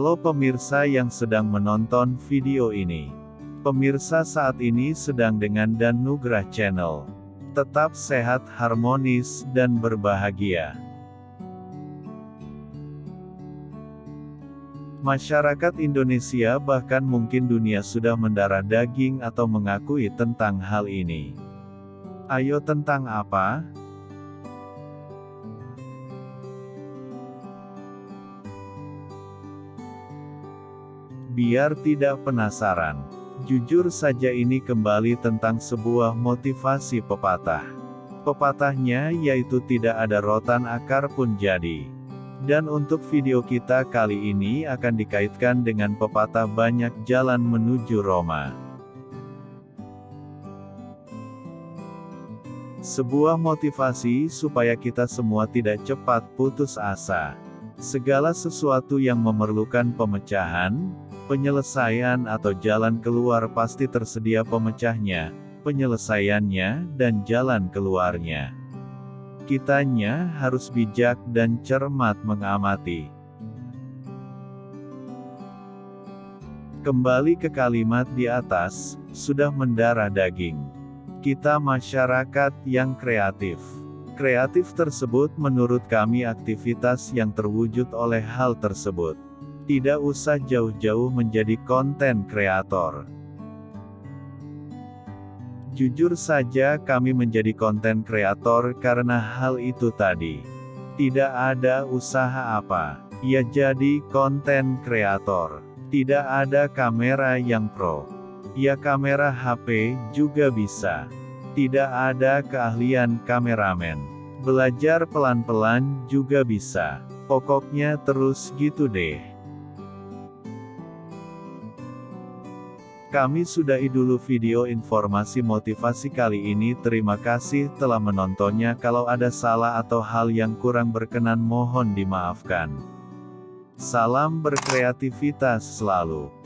Halo pemirsa yang sedang menonton video ini. Pemirsa saat ini sedang dengan Dan Nugrah Channel. Tetap sehat, harmonis, dan berbahagia. Masyarakat Indonesia bahkan mungkin dunia sudah mendarah daging atau mengakui tentang hal ini. Ayo tentang apa? Biar tidak penasaran, jujur saja ini kembali tentang sebuah motivasi pepatah. Pepatahnya yaitu tidak ada rotan akar pun jadi. Dan untuk video kita kali ini akan dikaitkan dengan pepatah banyak jalan menuju Roma. Sebuah motivasi supaya kita semua tidak cepat putus asa. Segala sesuatu yang memerlukan pemecahan, penyelesaian atau jalan keluar pasti tersedia pemecahnya, penyelesaiannya, dan jalan keluarnya. Kitanya harus bijak dan cermat mengamati. Kembali ke kalimat di atas, sudah mendarah daging. Kita masyarakat yang kreatif. Kreatif tersebut menurut kami aktivitas yang terwujud oleh hal tersebut. Tidak usah jauh-jauh menjadi konten kreator. Jujur saja kami menjadi konten kreator karena hal itu tadi. Tidak ada usaha apa. Ya jadi konten kreator. Tidak ada kamera yang pro. Ya kamera HP juga bisa. Tidak ada keahlian kameramen. Belajar pelan-pelan juga bisa. Pokoknya terus gitu deh. Kami sudahi dulu video informasi motivasi kali ini terima kasih telah menontonnya kalau ada salah atau hal yang kurang berkenan mohon dimaafkan. Salam berkreativitas selalu.